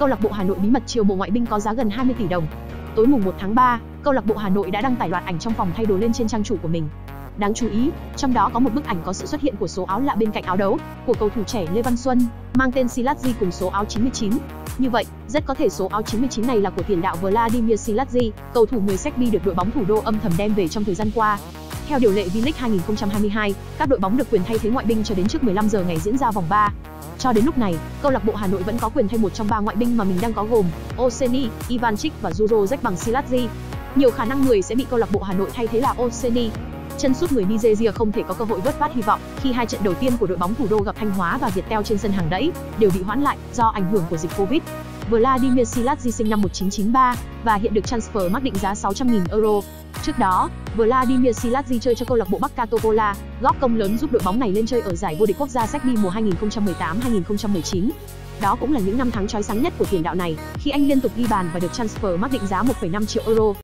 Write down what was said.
câu lạc bộ Hà Nội bí mật chiều mộ ngoại binh có giá gần 20 tỷ đồng. Tối mùng 1 tháng 3, câu lạc bộ Hà Nội đã đăng tải loạt ảnh trong phòng thay đồ lên trên trang chủ của mình. Đáng chú ý, trong đó có một bức ảnh có sự xuất hiện của số áo lạ bên cạnh áo đấu của cầu thủ trẻ Lê Văn Xuân, mang tên Silatzi cùng số áo 99. Như vậy, rất có thể số áo 99 này là của tiền đạo Vladimir Silatzi, cầu thủ người Serbia được đội bóng thủ đô âm thầm đem về trong thời gian qua. Theo điều lệ V-League 2022, các đội bóng được quyền thay thế ngoại binh cho đến trước 15 giờ ngày diễn ra vòng 3. Cho đến lúc này, câu lạc bộ Hà Nội vẫn có quyền thay một trong ba ngoại binh mà mình đang có gồm Oseni, Ivanchik và Juro Zek bằng Silatzi. Nhiều khả năng người sẽ bị câu lạc bộ Hà Nội thay thế là Oseni. Chân sút người Nigeria không thể có cơ hội vớt vát hy vọng khi hai trận đầu tiên của đội bóng thủ đô gặp Thanh Hóa và Viettel trên sân hàng đẫy đều bị hoãn lại do ảnh hưởng của dịch Covid. Vladimir Silatzi sinh năm 1993 và hiện được transfer mắc định giá 600.000 euro. Trước đó, Vladimir Silatzi chơi cho câu lạc bộ Bắc Topola, góp công lớn giúp đội bóng này lên chơi ở giải vô địch quốc gia Serbia mùa 2018-2019. Đó cũng là những năm tháng chói sáng nhất của tiền đạo này, khi anh liên tục ghi bàn và được transfer mắc định giá 1,5 triệu euro.